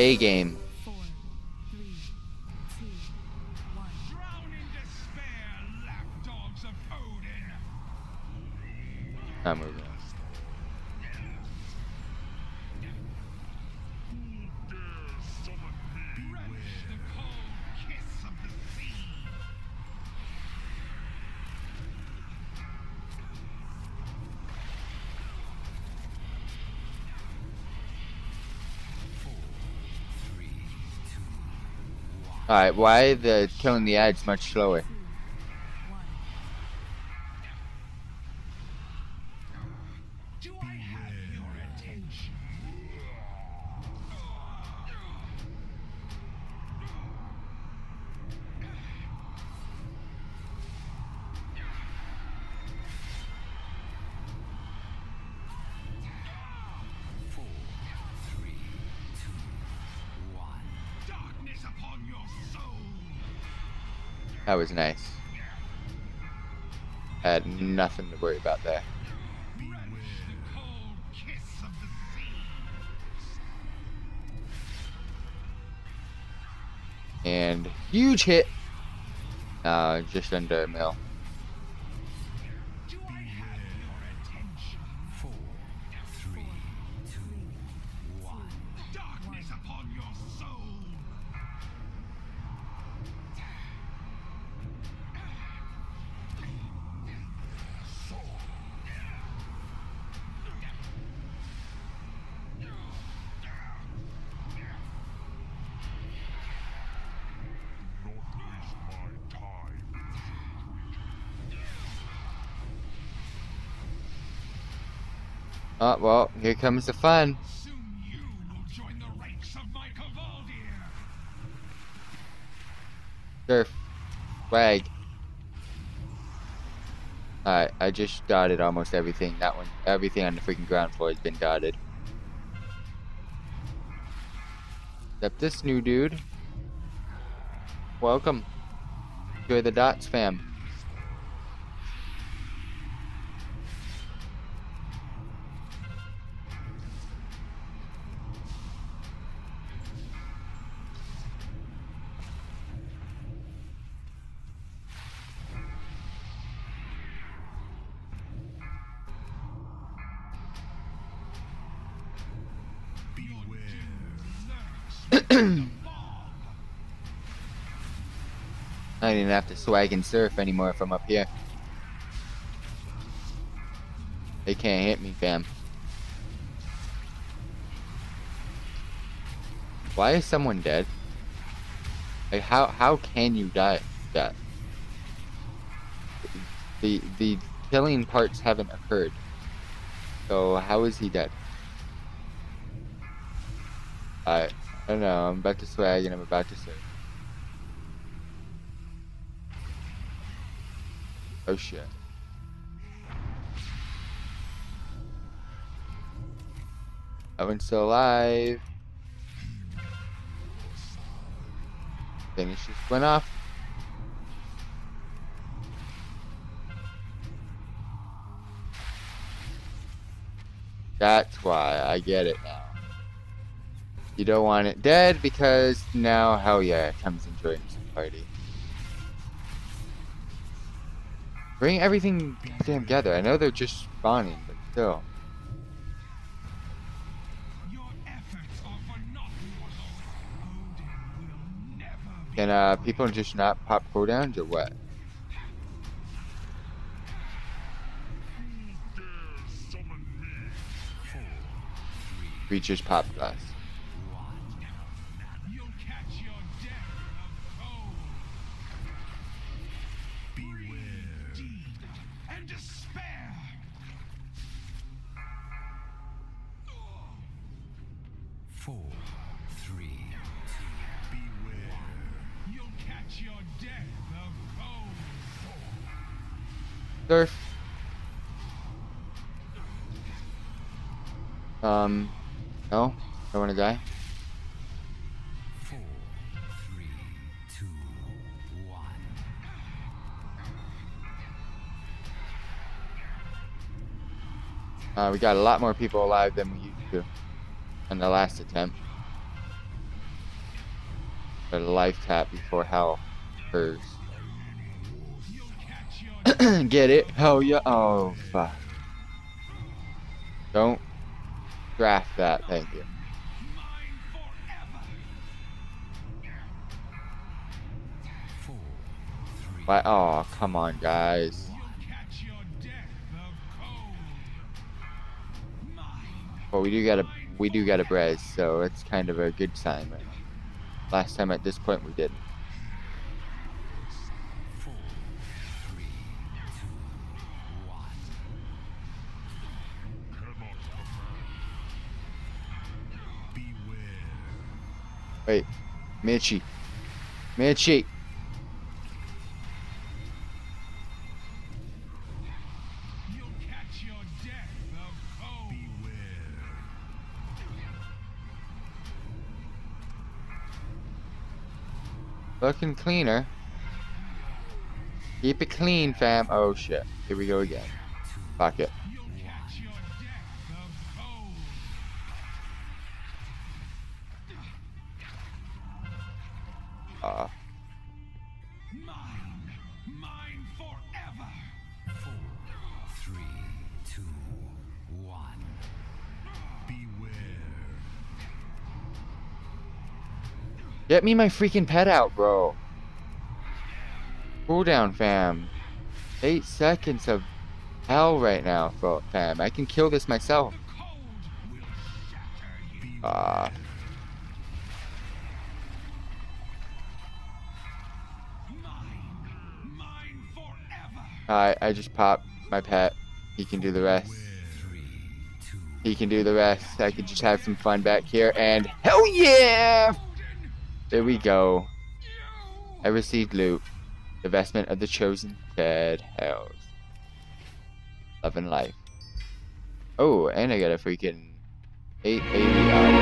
A game. Not moving. Alright, why the killing the adds much slower? That was nice. I Had nothing to worry about there. Wrench the cold kiss of the sea! And huge hit. Uh, just under a mil. Oh, well, here comes the fun. Surf. Swag. Alright, I just dotted almost everything. That one, everything on the freaking ground floor has been dotted. Except this new dude. Welcome. Enjoy the dots, fam. I don't even have to swag and surf anymore from up here. They can't hit me, fam. Why is someone dead? Like how how can you die that? The the killing parts haven't occurred. So how is he dead? I Don't know, I'm about to swag and I'm about to surf. Oh shit. Owen's still alive. Finish this one off. That's why I get it now. You don't want it dead because now, hell yeah, comes enjoying some party. Bring everything goddamn together. I know they're just spawning, but still. Your efforts are for naught. Odin will Can uh, people just not pop cooldowns or what? Just pop glass. Four, three, two, You'll catch your death of cold. Surf. Um, no, don't want to die. four, three, two, one. Uh, we got a lot more people alive than we used to in the last attempt. A life tap before hell occurs. Get it? Hell yeah. Oh, fuck. Don't draft that, thank you. Why? Oh, come on, guys. Well, we do got a we do get a Brez, so it's kind of a good sign right now. Last time at this point we. Beware. Wait, Mitchie, Mitchie. Looking cleaner. Keep it clean, fam. Oh shit. Here we go again. Fuck it. Uh, Mine. Mine forever. Four, three, two, one. Get me my freaking pet out, bro. Cool down, fam. Eight seconds of hell right now, bro, fam. I can kill this myself. You. Uh. I I just popped my pet. He can do the rest. He can do the rest. I can just have some fun back here, and hell yeah! There we go. I received loot. The vestment of the chosen dead hells. Love and life. Oh, and I got a freaking 880 hour.